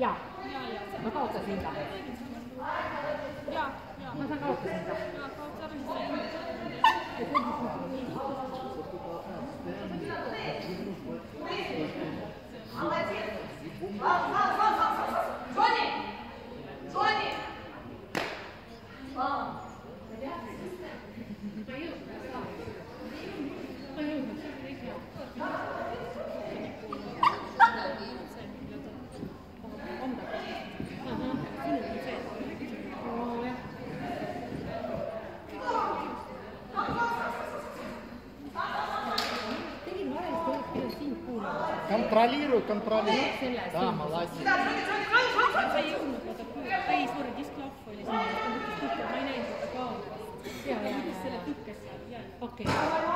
Ja. Ja, ja. Man kautta siitä. Ja, ja. Mä saan kautta siitä. Ja, kautta siitä. Johnny! Johnny! Oh. Контролируй, контролируй. Да, молодец. okei okay..